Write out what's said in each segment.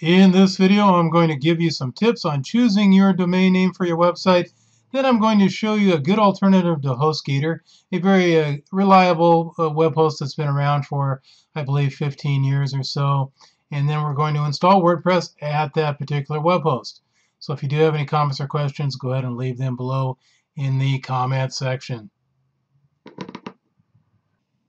In this video, I'm going to give you some tips on choosing your domain name for your website. Then I'm going to show you a good alternative to HostGator, a very uh, reliable uh, web host that's been around for, I believe, 15 years or so. And then we're going to install WordPress at that particular web host. So if you do have any comments or questions, go ahead and leave them below in the comment section.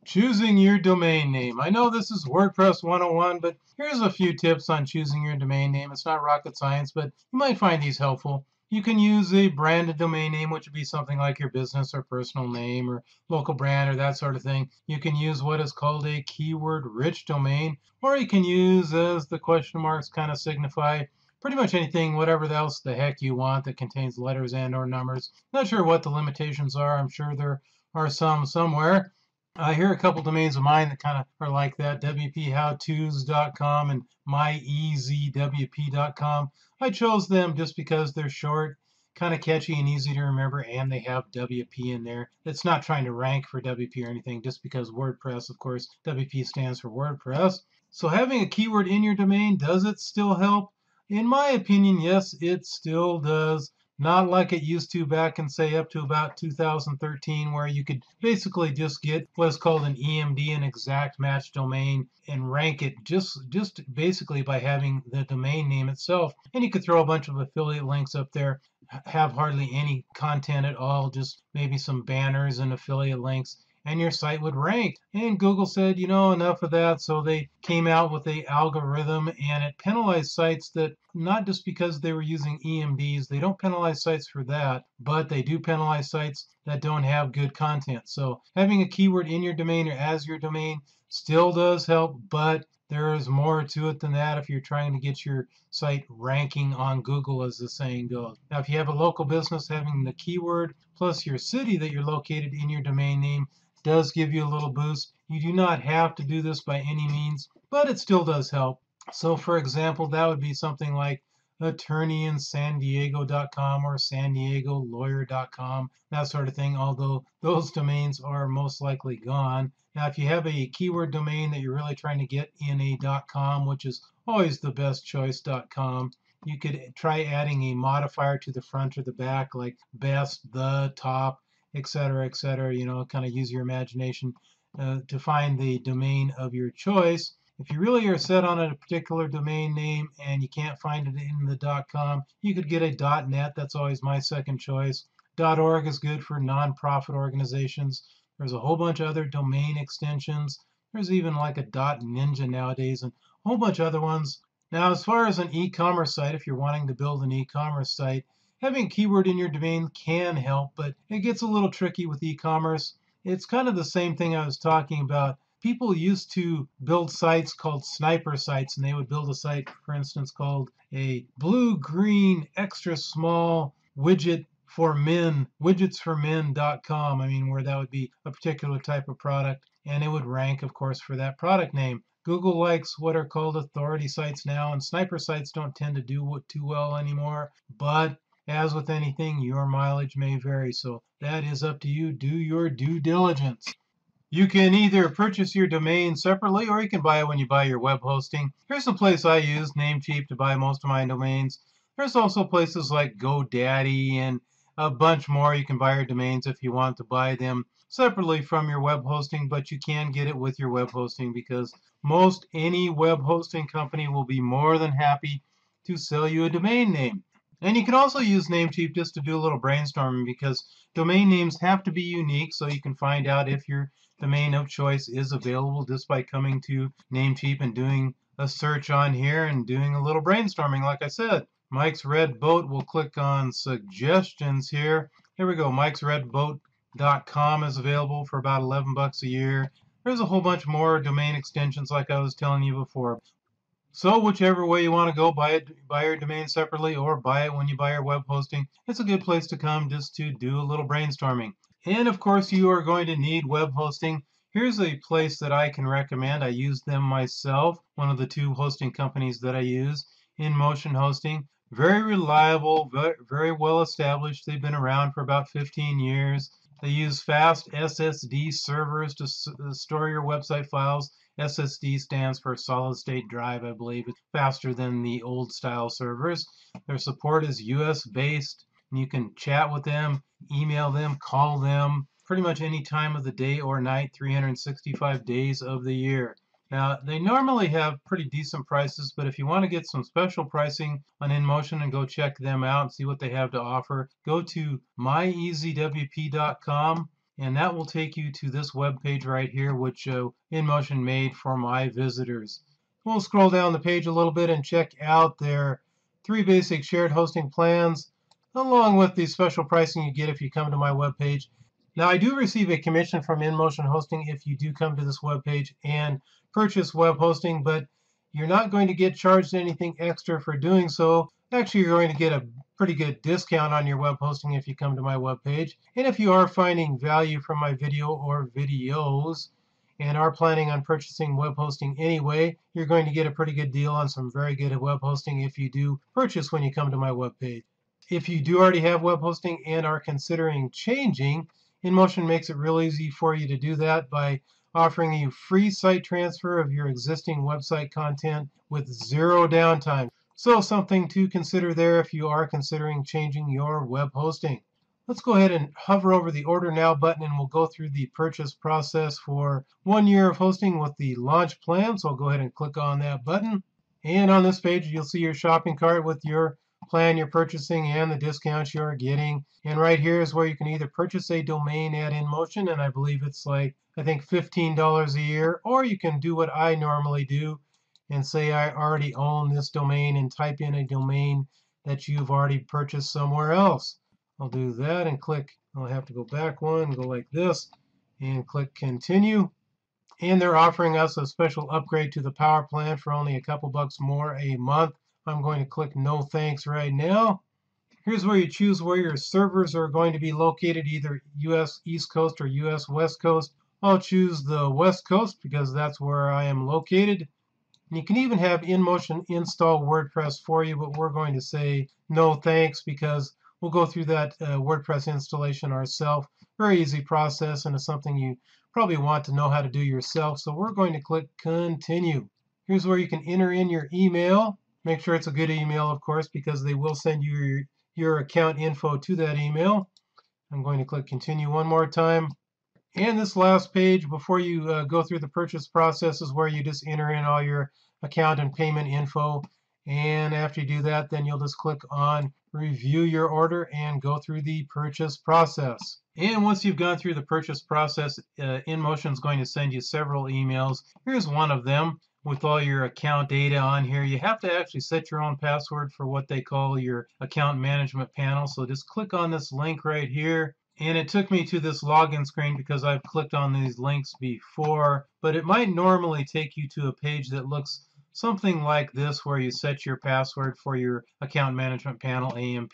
Choosing your domain name. I know this is WordPress 101, but here's a few tips on choosing your domain name. It's not rocket science, but you might find these helpful. You can use a branded domain name, which would be something like your business or personal name or local brand or that sort of thing. You can use what is called a keyword rich domain, or you can use, as the question marks kind of signify, pretty much anything, whatever else the heck you want that contains letters and or numbers. Not sure what the limitations are. I'm sure there are some somewhere. I hear a couple domains of mine that kind of are like that, wphow2s.com and myezwp.com. I chose them just because they're short, kind of catchy and easy to remember, and they have WP in there. It's not trying to rank for WP or anything, just because WordPress, of course, WP stands for WordPress. So having a keyword in your domain, does it still help? In my opinion, yes, it still does. Not like it used to back in, say, up to about 2013, where you could basically just get what's called an EMD, an exact match domain, and rank it just, just basically by having the domain name itself. And you could throw a bunch of affiliate links up there, have hardly any content at all, just maybe some banners and affiliate links and your site would rank. And Google said, you know, enough of that. So they came out with a algorithm and it penalized sites that not just because they were using EMDs, they don't penalize sites for that, but they do penalize sites that don't have good content. So having a keyword in your domain or as your domain still does help, but there is more to it than that if you're trying to get your site ranking on Google, as the saying goes. Now, if you have a local business, having the keyword plus your city that you're located in your domain name does give you a little boost. You do not have to do this by any means, but it still does help. So for example, that would be something like attorneyinsandiego.com or sandiegolawyer.com, that sort of thing, although those domains are most likely gone. Now, if you have a keyword domain that you're really trying to get in a .com, which is always the best choice .com, you could try adding a modifier to the front or the back, like best, the, top, etc., etc. You know, kind of use your imagination uh, to find the domain of your choice. If you really are set on a particular domain name and you can't find it in the .com, you could get a .net. That's always my second choice. .org is good for nonprofit organizations. There's a whole bunch of other domain extensions. There's even like a .ninja nowadays and a whole bunch of other ones. Now, as far as an e-commerce site, if you're wanting to build an e-commerce site, Having a keyword in your domain can help, but it gets a little tricky with e-commerce. It's kind of the same thing I was talking about. People used to build sites called sniper sites, and they would build a site, for instance, called a blue green extra small widget for men, widgetsformen.com. I mean, where that would be a particular type of product, and it would rank, of course, for that product name. Google likes what are called authority sites now, and sniper sites don't tend to do too well anymore, but as with anything, your mileage may vary, so that is up to you. Do your due diligence. You can either purchase your domain separately or you can buy it when you buy your web hosting. Here's some place I use, Namecheap, to buy most of my domains. There's also places like GoDaddy and a bunch more. You can buy your domains if you want to buy them separately from your web hosting, but you can get it with your web hosting because most any web hosting company will be more than happy to sell you a domain name. And you can also use Namecheap just to do a little brainstorming because domain names have to be unique so you can find out if your domain of choice is available just by coming to Namecheap and doing a search on here and doing a little brainstorming like I said. Mike's Red Boat, we'll click on suggestions here. Here we go, mike's red mikesredboat.com is available for about 11 bucks a year. There's a whole bunch more domain extensions like I was telling you before. So whichever way you want to go, buy it, buy your domain separately or buy it when you buy your web hosting. It's a good place to come just to do a little brainstorming. And of course, you are going to need web hosting. Here's a place that I can recommend. I use them myself, one of the two hosting companies that I use, InMotion Hosting. Very reliable, very, very well established. They've been around for about 15 years. They use fast SSD servers to uh, store your website files SSD stands for solid state drive, I believe. It's faster than the old style servers. Their support is US based. And you can chat with them, email them, call them pretty much any time of the day or night, 365 days of the year. Now, they normally have pretty decent prices, but if you want to get some special pricing on InMotion and go check them out and see what they have to offer, go to myezwp.com and that will take you to this web page right here, which uh, InMotion made for my visitors. We'll scroll down the page a little bit and check out their three basic shared hosting plans, along with the special pricing you get if you come to my web page. Now, I do receive a commission from InMotion Hosting if you do come to this web page and purchase web hosting, but you're not going to get charged anything extra for doing so. Actually, you're going to get a pretty good discount on your web hosting if you come to my web page. And if you are finding value from my video or videos and are planning on purchasing web hosting anyway, you're going to get a pretty good deal on some very good web hosting if you do purchase when you come to my web page. If you do already have web hosting and are considering changing, InMotion makes it real easy for you to do that by offering you free site transfer of your existing website content with zero downtime. So something to consider there if you are considering changing your web hosting. Let's go ahead and hover over the Order Now button and we'll go through the purchase process for one year of hosting with the launch plan. So I'll go ahead and click on that button. And on this page, you'll see your shopping cart with your plan you're purchasing and the discounts you're getting. And right here is where you can either purchase a domain at InMotion, and I believe it's like, I think $15 a year, or you can do what I normally do and say I already own this domain and type in a domain that you've already purchased somewhere else. I'll do that and click, I'll have to go back one, go like this, and click continue. And they're offering us a special upgrade to the power plan for only a couple bucks more a month. I'm going to click no thanks right now. Here's where you choose where your servers are going to be located, either US East Coast or US West Coast. I'll choose the West Coast because that's where I am located. You can even have InMotion install WordPress for you, but we're going to say no thanks because we'll go through that uh, WordPress installation ourselves. Very easy process and it's something you probably want to know how to do yourself. So we're going to click continue. Here's where you can enter in your email. Make sure it's a good email, of course, because they will send you your, your account info to that email. I'm going to click continue one more time. And this last page, before you uh, go through the purchase process, is where you just enter in all your account and payment info. And after you do that, then you'll just click on review your order and go through the purchase process. And once you've gone through the purchase process, uh, InMotion is going to send you several emails. Here's one of them with all your account data on here. You have to actually set your own password for what they call your account management panel. So just click on this link right here and it took me to this login screen because I've clicked on these links before, but it might normally take you to a page that looks something like this where you set your password for your account management panel AMP.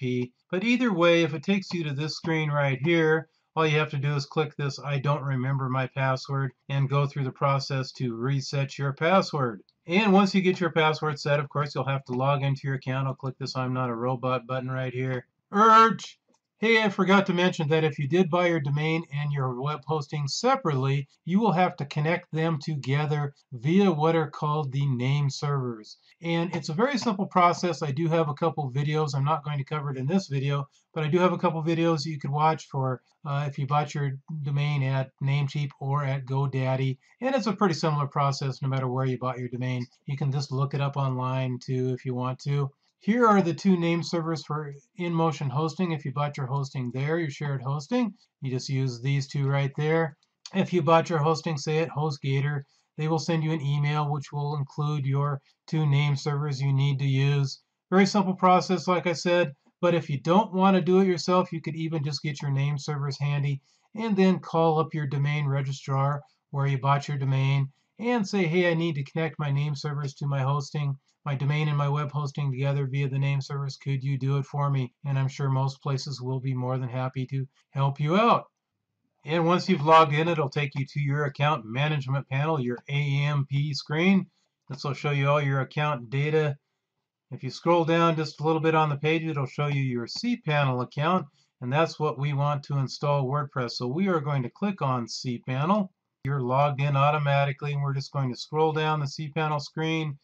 But either way, if it takes you to this screen right here, all you have to do is click this I don't remember my password and go through the process to reset your password. And once you get your password set, of course, you'll have to log into your account. I'll click this I'm not a robot button right here. Urge! Hey, I forgot to mention that if you did buy your domain and your web hosting separately, you will have to connect them together via what are called the name servers. And it's a very simple process. I do have a couple videos. I'm not going to cover it in this video, but I do have a couple videos you could watch for uh, if you bought your domain at Namecheap or at GoDaddy. And it's a pretty similar process no matter where you bought your domain. You can just look it up online too if you want to. Here are the two name servers for InMotion hosting. If you bought your hosting there, your shared hosting, you just use these two right there. If you bought your hosting, say at HostGator, they will send you an email which will include your two name servers you need to use. Very simple process, like I said, but if you don't want to do it yourself, you could even just get your name servers handy and then call up your domain registrar where you bought your domain and say, hey, I need to connect my name servers to my hosting my domain and my web hosting together via the name service. Could you do it for me? And I'm sure most places will be more than happy to help you out. And once you've logged in, it'll take you to your account management panel, your AMP screen. This will show you all your account data. If you scroll down just a little bit on the page, it'll show you your cPanel account, and that's what we want to install WordPress. So we are going to click on cPanel. You're logged in automatically and we're just going to scroll down the cPanel screen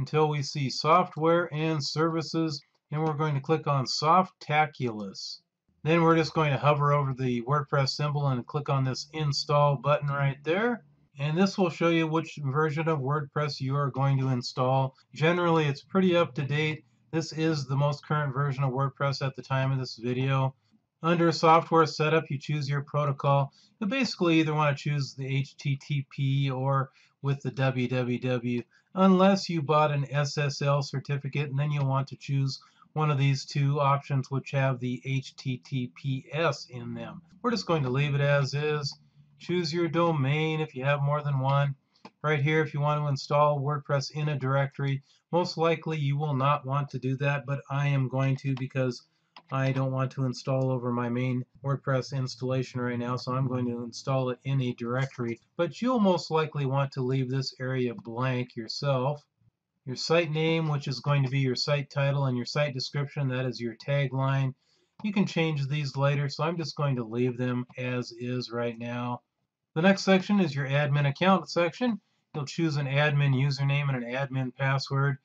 until we see software and services and we're going to click on Softaculous. Then we're just going to hover over the WordPress symbol and click on this install button right there. And this will show you which version of WordPress you are going to install. Generally, it's pretty up to date. This is the most current version of WordPress at the time of this video. Under software setup, you choose your protocol. You basically either want to choose the HTTP or with the www, unless you bought an SSL certificate, and then you'll want to choose one of these two options which have the HTTPS in them. We're just going to leave it as is. Choose your domain if you have more than one. Right here, if you want to install WordPress in a directory, most likely you will not want to do that, but I am going to because I don't want to install over my main WordPress installation right now, so I'm going to install it in a directory. But you'll most likely want to leave this area blank yourself. Your site name, which is going to be your site title, and your site description, that is your tagline. You can change these later, so I'm just going to leave them as is right now. The next section is your admin account section. You'll choose an admin username and an admin password.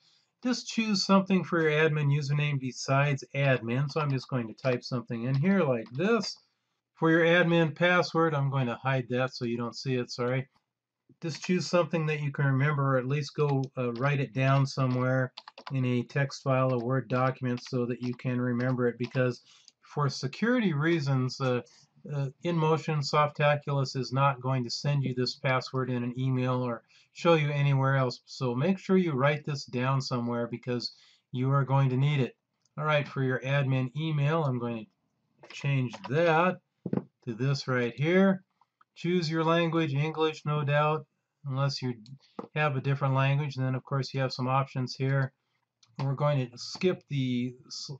Just choose something for your admin username besides admin. So I'm just going to type something in here like this. For your admin password, I'm going to hide that so you don't see it, sorry. Just choose something that you can remember or at least go uh, write it down somewhere in a text file or Word document so that you can remember it because for security reasons, uh, uh, InMotion Softaculous is not going to send you this password in an email or show you anywhere else. So make sure you write this down somewhere because you are going to need it. All right, for your admin email, I'm going to change that to this right here. Choose your language, English, no doubt, unless you have a different language. And then, of course, you have some options here. We're going to skip the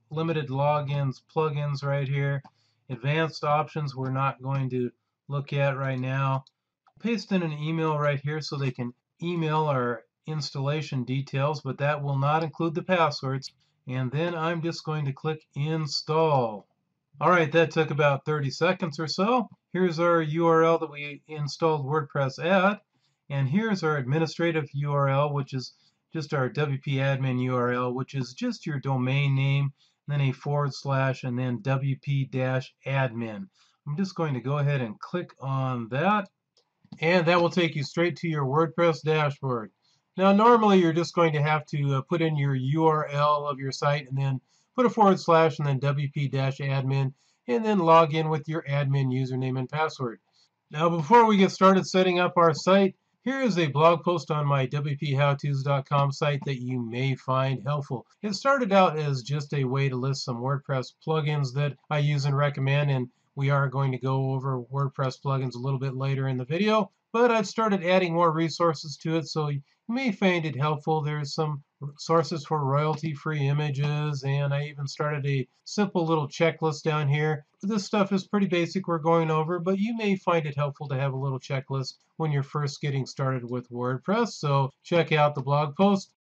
limited logins plugins right here. Advanced options we're not going to look at right now. Paste in an email right here so they can email our installation details, but that will not include the passwords. And then I'm just going to click install. All right, that took about 30 seconds or so. Here's our URL that we installed WordPress at. And here's our administrative URL, which is just our WP admin URL, which is just your domain name then a forward slash, and then wp-admin. I'm just going to go ahead and click on that, and that will take you straight to your WordPress dashboard. Now, normally you're just going to have to uh, put in your URL of your site, and then put a forward slash, and then wp-admin, and then log in with your admin username and password. Now, before we get started setting up our site, here is a blog post on my WPHow2s.com site that you may find helpful. It started out as just a way to list some WordPress plugins that I use and recommend, and we are going to go over WordPress plugins a little bit later in the video. But I've started adding more resources to it, so you may find it helpful. There's some sources for royalty-free images, and I even started a simple little checklist down here. This stuff is pretty basic we're going over, but you may find it helpful to have a little checklist when you're first getting started with WordPress. So check out the blog post.